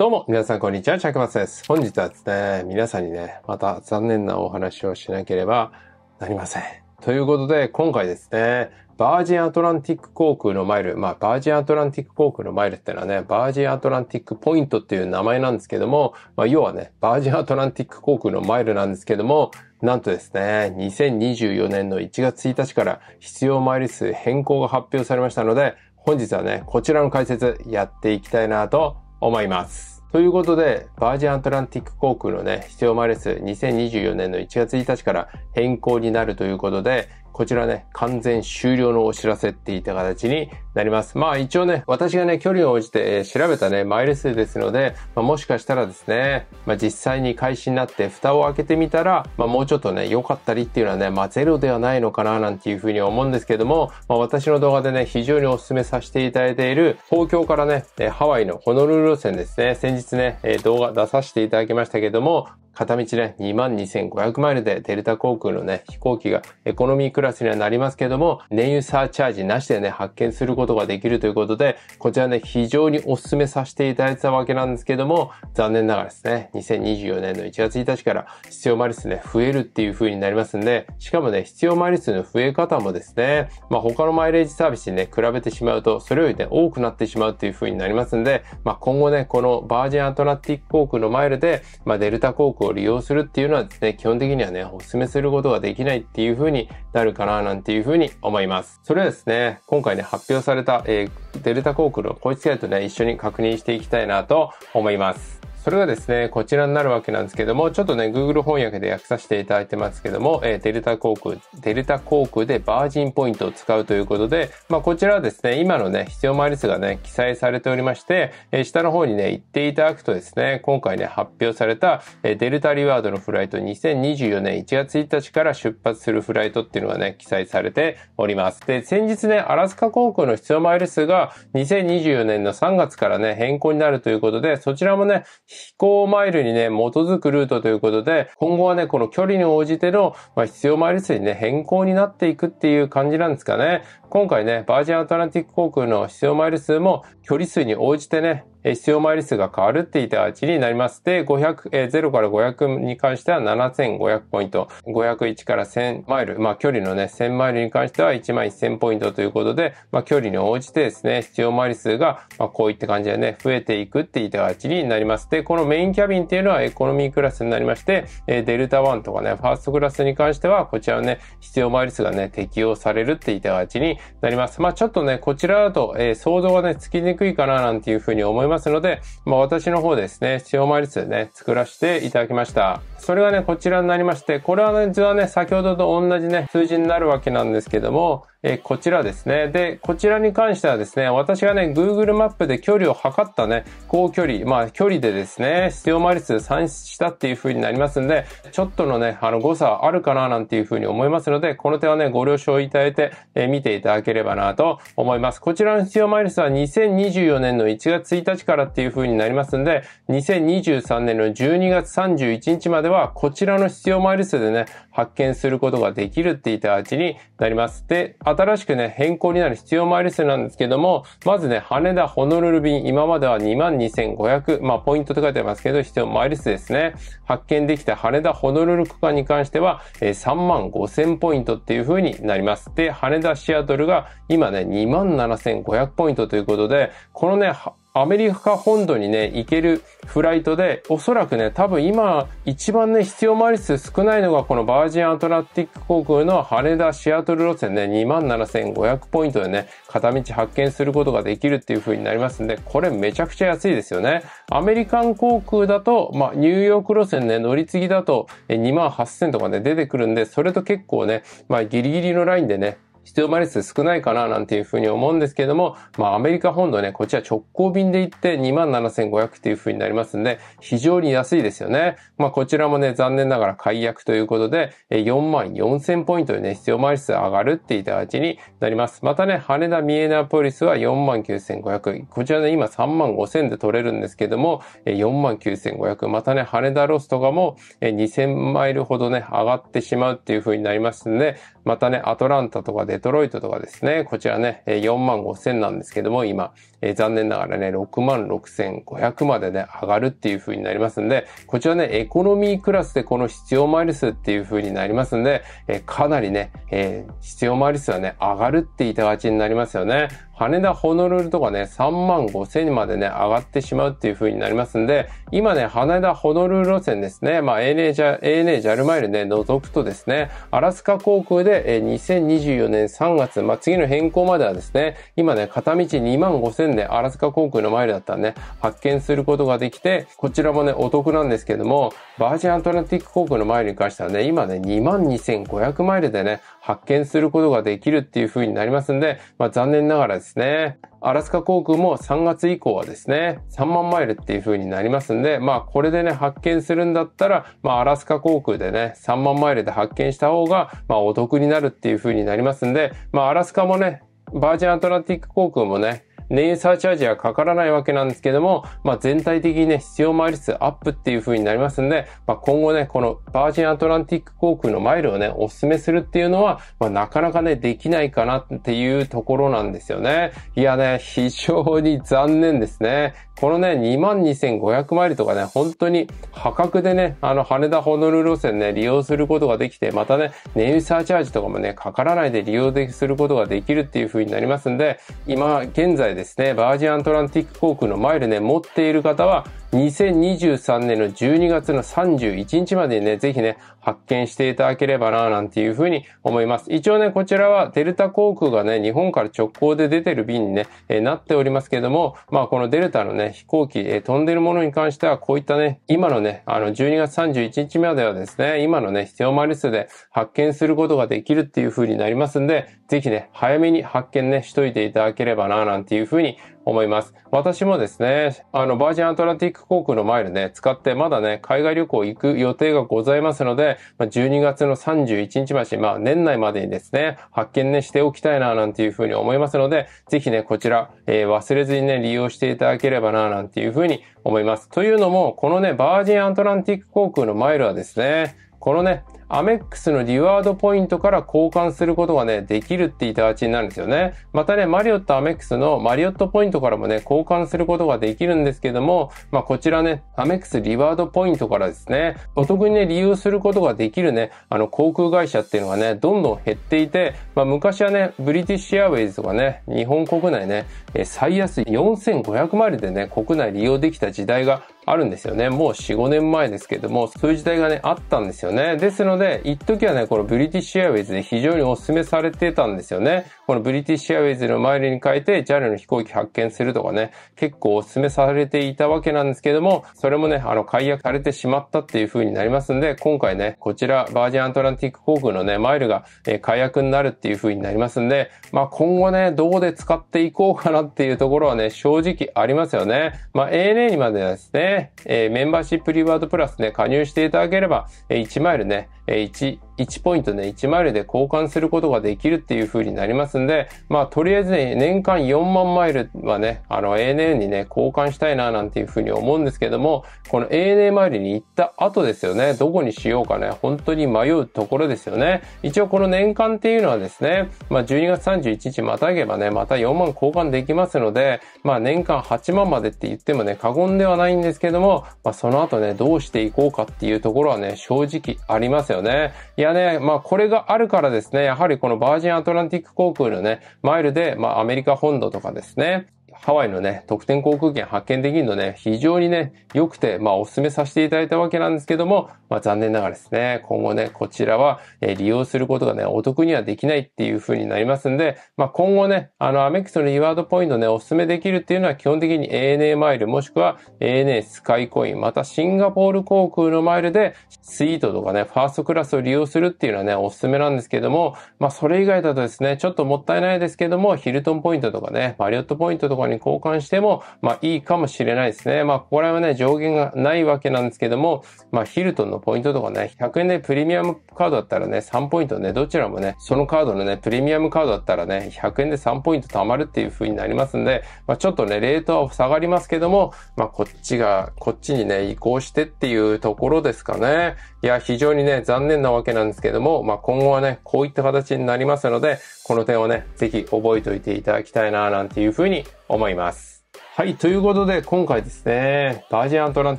どうも、皆さんこんにちは、チャクマツです。本日はですね、皆さんにね、また残念なお話をしなければなりません。ということで、今回ですね、バージンアトランティック航空のマイル、まあ、バージンアトランティック航空のマイルってのはね、バージンアトランティックポイントっていう名前なんですけども、まあ、要はね、バージンアトランティック航空のマイルなんですけども、なんとですね、2024年の1月1日から必要マイル数変更が発表されましたので、本日はね、こちらの解説やっていきたいなと思います。ということで、バージンアトランティック航空のね、必要マイル数2024年の1月1日から変更になるということで、こちらね、完全終了のお知らせっていった形になります。まあ一応ね、私がね、距離を応じて、調べたね、マイル数ですので、まあ、もしかしたらですね、まあ実際に開始になって蓋を開けてみたら、まあもうちょっとね、良かったりっていうのはね、まあゼロではないのかななんていうふうに思うんですけども、まあ私の動画でね、非常にお勧めさせていただいている、東京からね、ハワイのホノルル路線ですね、先日ね、動画出させていただきましたけども、片道ね、22,500マイルでデルタ航空のね、飛行機がエコノミークラスにはなりますけども、燃油サーチャージなしでね、発見することができるということで、こちらね、非常にお勧めさせていただいてたわけなんですけども、残念ながらですね、2024年の1月1日から必要マイル数ね、増えるっていう風になりますんで、しかもね、必要マイル数の増え方もですね、まあ他のマイレージサービスにね、比べてしまうと、それよりね、多くなってしまうっていう風になりますんで、まあ今後ね、このバージンアトランティック航空のマイルで、まあデルタ航空を利用するっていうのはですね、基本的にはね、お勧めすることができないっていう風になるかななんていう風に思います。それはですね、今回ね、発表された、えー、デルタ航空の公式サイトね、一緒に確認していきたいなと思います。それがですね、こちらになるわけなんですけども、ちょっとね、Google 翻訳で訳させていただいてますけども、えー、デルタ航空、デルタ航空でバージンポイントを使うということで、まあ、こちらはですね、今のね、必要マイル数がね、記載されておりまして、えー、下の方にね、行っていただくとですね、今回ね、発表された、えー、デルタリワードのフライト2024年1月1日から出発するフライトっていうのがね、記載されております。で、先日ね、アラスカ航空の必要マイル数が2024年の3月からね、変更になるということで、そちらもね、飛行マイルにね、基づくルートということで、今後はね、この距離に応じての、まあ、必要マイル数にね、変更になっていくっていう感じなんですかね。今回ね、バージンアトランティック航空の必要マイル数も距離数に応じてね、必要マイル数が変わるっていった形になります。で、500、えー、0から500に関しては7500ポイント、501から1000マイル、まあ距離のね、1000マイルに関しては1万1000ポイントということで、まあ距離に応じてですね、必要マイル数が、まあこういった感じでね、増えていくっていった形になります。で、このメインキャビンっていうのはエコノミークラスになりまして、えー、デルタ1とかね、ファーストクラスに関しては、こちらのね、必要マイル数がね、適用されるっていった形になります。まあちょっとね、こちらだと、えー、想像がね、つきにくいかななんていうふうに思いますので、まあ、私の方ですね、使用マイル数ね、作らせていただきました。それがね、こちらになりまして、これはね、図はね、先ほどと同じね、数字になるわけなんですけども、えこちらですね。で、こちらに関してはですね、私がね、Google マップで距離を測ったね、高距離、まあ距離でですね、必要マイル数算出したっていう風になりますんで、ちょっとのね、あの誤差あるかななんていう風に思いますので、この点はね、ご了承いただいて、え見ていただければなと思います。こちらの必要マイル数は2024年の1月1日からっていう風になりますんで、2023年の12月31日までは、こちらの必要マイル数でね、発見することができるっていった形になります。で、新しくね、変更になる必要マイル数なんですけども、まずね、羽田ホノルル便、今までは22,500、まあ、ポイントと書いてありますけど、必要マイル数ですね。発見できた羽田ホノルル区間に関しては、えー、3万5,000ポイントっていう風になります。で、羽田シアトルが今ね、27,500ポイントということで、このね、アメリカ本土にね、行けるフライトで、おそらくね、多分今、一番ね、必要マイル数少ないのが、このバージンアトランティック航空の羽田シアトル路線で、ね、27,500ポイントでね、片道発見することができるっていう風になりますんで、これめちゃくちゃ安いですよね。アメリカン航空だと、まあ、ニューヨーク路線ね、乗り継ぎだと、28,000とかね、出てくるんで、それと結構ね、まあ、ギリギリのラインでね、必要倍率少ないかななんていうふうに思うんですけども、まあアメリカ本土ね、こちら直行便で行って27,500っていうふうになりますんで、非常に安いですよね。まあこちらもね、残念ながら解約ということで、44,000ポイントでね、必要倍率上がるっていった形になります。またね、羽田ミエナポリスは49,500。こちらね、今3万5000で取れるんですけども、49,500。またね、羽田ロスとかも2000マイルほどね、上がってしまうっていうふうになりますんで、またね、アトランタとかデトロイトとかですね、こちらね、4万5千なんですけども、今、えー、残念ながらね、6万6500までね、上がるっていう風になりますんで、こちらね、エコノミークラスでこの必要マイル数っていう風になりますんで、えー、かなりね、えー、必要マイル数はね、上がるって言いたがちになりますよね。羽田、ホノルルとかね、3万5千にまでね、上がってしまうっていう風になりますんで、今ね、羽田、ホノルル路線ですね、まあ ANA、ANA、JAL マイルね、除くとですね、アラスカ航空で、2024年3月、まあ次の変更まではですね、今ね、片道2万5千でアラスカ航空のマイルだったらね、発見することができて、こちらもね、お得なんですけども、バージンアトランティック航空のマイルに関してはね、今ね、2万2500マイルでね、発見することができるっていう風になりますんで、まあ残念ながらですね、アラスカ航空も3月以降はですね、3万マイルっていう風になりますんで、まあこれでね、発見するんだったら、まあアラスカ航空でね、3万マイルで発見した方が、まあお得になるっていう風になりますんで、まあアラスカもね、バージンアトランティック航空もね、燃油サーチャージはかからないわけなんですけども、まあ、全体的にね、必要マイル数アップっていう風になりますんで、まあ、今後ね、このバージンアトランティック航空のマイルをね、お勧めするっていうのは、まあ、なかなかね、できないかなっていうところなんですよね。いやね、非常に残念ですね。このね、22,500マイルとかね、本当に破格でね、あの、羽田ホノルル路線ね、利用することができて、またね、燃油サーチャージとかもね、かからないで利用することができるっていう風になりますんで、今、現在でですね、バージアントランティック航空のマイルね、持っている方は、2023年の12月の31日までにね、ぜひね、発見していただければな、なんていうふうに思います。一応ね、こちらはデルタ航空がね、日本から直行で出てる便にね、えー、なっておりますけども、まあこのデルタのね、飛行機、えー、飛んでるものに関しては、こういったね、今のね、あの、12月31日まではですね、今のね、必要マイル数で発見することができるっていうふうになりますんで、ぜひね、早めに発見ね、しといていただければな、なんていうふうに思います。私もですね、あの、バージンアトランティック航空のマイルね、使ってまだね、海外旅行行く予定がございますので、ま12月の31日まで、まあ、年内までにですね、発見ね、しておきたいな、なんていうふうに思いますので、ぜひね、こちら、えー、忘れずにね、利用していただければな、なんていうふうに思います。というのも、このね、バージンアトランティック航空のマイルはですね、このね、アメックスのリワードポイントから交換することがね、できるって言った形になるんですよね。またね、マリオットアメックスのマリオットポイントからもね、交換することができるんですけども、まあこちらね、アメックスリワードポイントからですね、お得にね、利用することができるね、あの航空会社っていうのがね、どんどん減っていて、まあ昔はね、ブリティッシュアウェイズとかね、日本国内ね、最安い4500マイルでね、国内利用できた時代があるんですよね。もう4、5年前ですけども、そういう時代がね、あったんですよね。ですので、一時はね、このブリティッシュエアウェイズで非常にお勧めされてたんですよね。このブリティッシュアウェイズのマイルに変えて JAL の飛行機発見するとかね、結構お勧めされていたわけなんですけども、それもね、あの、解約されてしまったっていう風になりますんで、今回ね、こちら、バージンアントランティック航空のね、マイルが、え、解約になるっていう風になりますんで、まあ今後ね、どこで使っていこうかなっていうところはね、正直ありますよね。まあ ANA にまでですね、え、メンバーシップリワードプラスね、加入していただければ、え、1マイルね、1、1ポイントね、1マイルで交換することができるっていう風になりますんで、まあ、とりあえずね、年間4万マイルはね、あの、ANA にね、交換したいな、なんていう風に思うんですけども、この ANA マイルに行った後ですよね、どこにしようかね、本当に迷うところですよね。一応この年間っていうのはですね、まあ、12月31日またげばね、また4万交換できますので、まあ、年間8万までって言ってもね、過言ではないんですけども、まあ、その後ね、どうしていこうかっていうところはね、正直ありますすよね。いやね、まあ、これがあるからですね、やはりこのバージンアトランティック航空のね、マイルで、まあ、アメリカ本土とかですね、ハワイのね、特典航空券発見できるのね、非常にね、良くて、まあ、お勧めさせていただいたわけなんですけども、まあ、残念ながらですね、今後ね、こちらは、え、利用することがね、お得にはできないっていう風になりますんで、まあ、今後ね、あの、アメックスのリワードポイントね、お勧めできるっていうのは基本的に ANA マイル、もしくは ANA スカイコイン、またシンガポール航空のマイルで、スイートとかね、ファーストクラスを利用するっていうのはね、お勧めなんですけども、まあ、それ以外だとですね、ちょっともったいないですけども、ヒルトンポイントとかね、マリオットポイントとかに交換しても、まあいいかもしれないですね。まあここら辺はね、上限がないわけなんですけども、まあヒルトンのポイントとかね、100円でプレミアムカードだったらね、3ポイントね、どちらもね、そのカードのね、プレミアムカードだったらね、100円で3ポイント貯まるっていう風になりますんで、まあちょっとね、レートは下がりますけども、まあこっちが、こっちにね、移行してっていうところですかね。いや、非常にね、残念なわけなんですけども、まあ今後はね、こういった形になりますので、この点をね、ぜひ覚えておいていただきたいな、なんていう風に思います。はい。ということで、今回ですね、バージンアトラン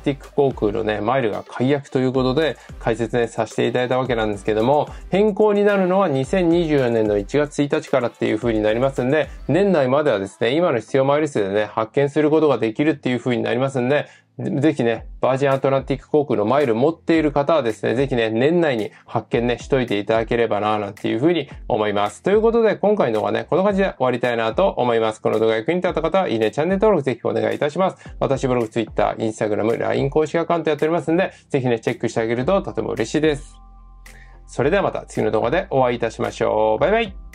ティック航空のね、マイルが解約ということで、解説ね、させていただいたわけなんですけども、変更になるのは2024年の1月1日からっていう風になりますんで、年内まではですね、今の必要マイル数でね、発見することができるっていう風になりますんで、ぜひね、バージンアトランティック航空のマイル持っている方はですね、ぜひね、年内に発見ね、しといていただければな、なんていうふうに思います。ということで、今回の動画ね、こんな感じで終わりたいなと思います。この動画役に立った方は、いいね、チャンネル登録ぜひお願いいたします。私ブログ、Twitter、Instagram、LINE 公式アカウントやっておりますんで、ぜひね、チェックしてあげるととても嬉しいです。それではまた次の動画でお会いいたしましょう。バイバイ